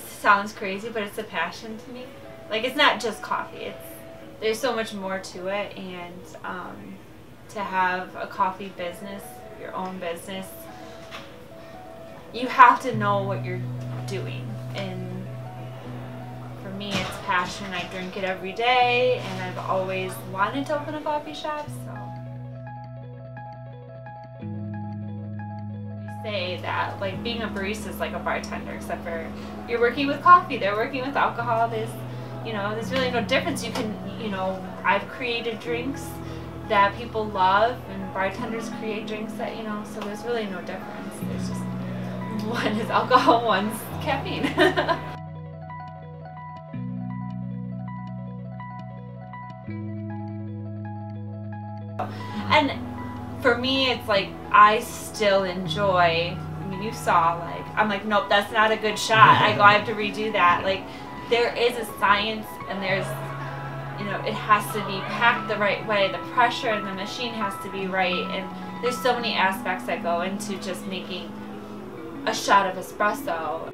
sounds crazy, but it's a passion to me. Like it's not just coffee. It's there's so much more to it, and um, to have a coffee business, your own business, you have to know what you're doing. And for me, it's passion. I drink it every day, and I've always wanted to open a coffee shop. So. Say that like being a barista is like a bartender except for you're working with coffee they're working with alcohol there's you know there's really no difference. You can you know i've created drinks that people love and bartenders create drinks that you know so there's really no difference. There's just one is alcohol one's caffeine. And for me it's like i still enjoy i mean you saw like i'm like nope that's not a good shot. I go i have to redo that. Like there is a science and there's you know it has to be packed the right way. The pressure in the machine has to be right. And there's so many aspects that go into just making a shot of espresso.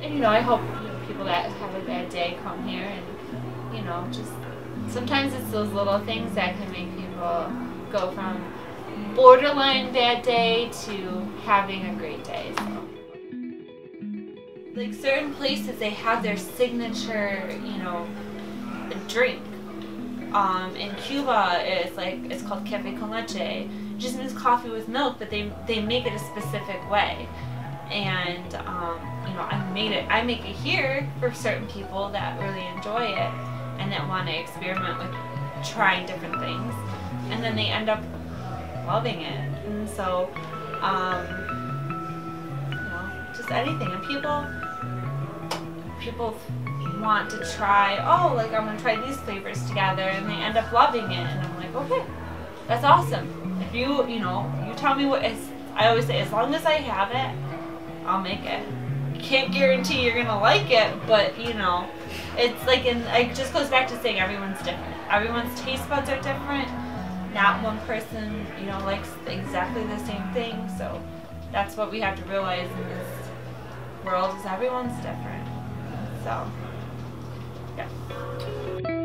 And you know i hope you know, people that have a bad day come here and you know just sometimes it's those little things that can make people go from borderline bad day to having a great day so. Like certain places they have their signature you know drink. Um, in Cuba it's like it's called cafe con leche it just means coffee with milk but they they make it a specific way. And um, you know I made it I make it here for certain people that really enjoy it and that want to experiment with trying different things and then they end up loving it and so um, you know just anything and people people want to try, oh, like I'm gonna try these flavors together, and they end up loving it, and I'm like, okay, that's awesome. If you, you know, you tell me what I always say, as long as I have it, I'll make it. Can't guarantee you're gonna like it, but you know, it's like, and it just goes back to saying everyone's different. Everyone's taste buds are different. Not one person, you know, likes exactly the same thing. So that's what we have to realize in this world is everyone's different. So, yeah.